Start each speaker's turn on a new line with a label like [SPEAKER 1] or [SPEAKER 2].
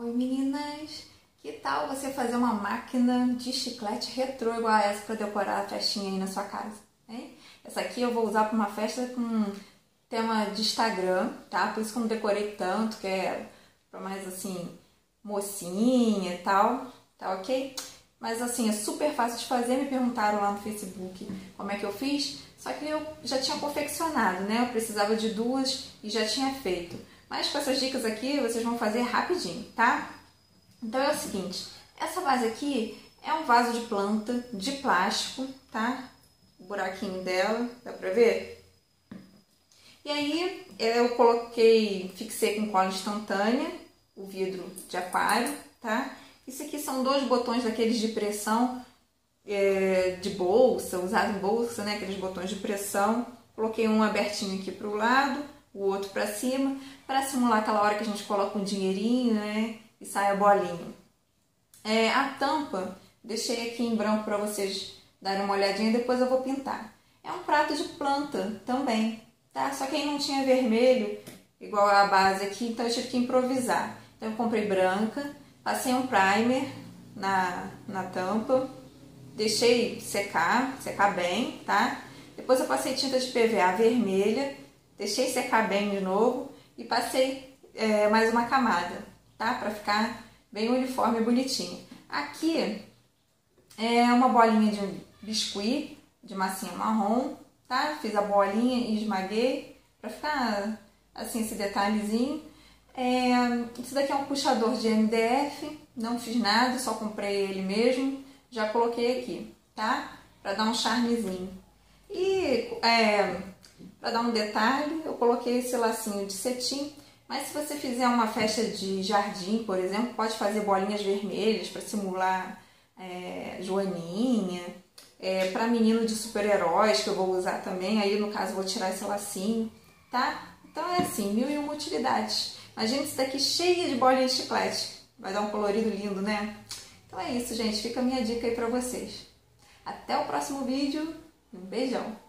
[SPEAKER 1] Oi meninas, que tal você fazer uma máquina de chiclete retrô igual a essa para decorar a festinha aí na sua casa? Hein? Essa aqui eu vou usar para uma festa com tema de Instagram, tá? Por isso que eu não decorei tanto, que é para mais assim, mocinha e tal, tá ok? Mas assim, é super fácil de fazer, me perguntaram lá no Facebook como é que eu fiz, só que eu já tinha confeccionado, né? Eu precisava de duas e já tinha feito. Mas com essas dicas aqui, vocês vão fazer rapidinho, tá? Então é o seguinte, essa base aqui é um vaso de planta de plástico, tá? O buraquinho dela, dá pra ver? E aí eu coloquei, fixei com cola instantânea, o vidro de aquário, tá? Isso aqui são dois botões daqueles de pressão é, de bolsa, usado em bolsa, né? Aqueles botões de pressão. Coloquei um abertinho aqui pro lado, o outro para cima, para simular aquela hora que a gente coloca um dinheirinho, né? E sai a bolinha. É, a tampa, deixei aqui em branco para vocês darem uma olhadinha, depois eu vou pintar. É um prato de planta também, tá? Só que aí não tinha vermelho, igual a base aqui, então eu tive que improvisar. Então eu comprei branca, passei um primer na, na tampa, deixei secar, secar bem, tá? Depois eu passei tinta de PVA vermelha Deixei secar bem de novo e passei é, mais uma camada, tá? Para ficar bem uniforme e bonitinho. Aqui é uma bolinha de biscuit de massinha marrom, tá? Fiz a bolinha e esmaguei para ficar assim esse detalhezinho. É, esse daqui é um puxador de MDF, não fiz nada, só comprei ele mesmo. Já coloquei aqui, tá? Para dar um charmezinho. E é, para dar um detalhe, eu coloquei esse lacinho de cetim, mas se você fizer uma festa de jardim, por exemplo, pode fazer bolinhas vermelhas para simular é, joaninha. É, para menino de super-heróis, que eu vou usar também, aí no caso vou tirar esse lacinho, tá? Então é assim, mil e uma utilidades. Imagina isso daqui cheia de bolinhas de chiclete. Vai dar um colorido lindo, né? Então é isso, gente. Fica a minha dica aí pra vocês. Até o próximo vídeo. Um beijão!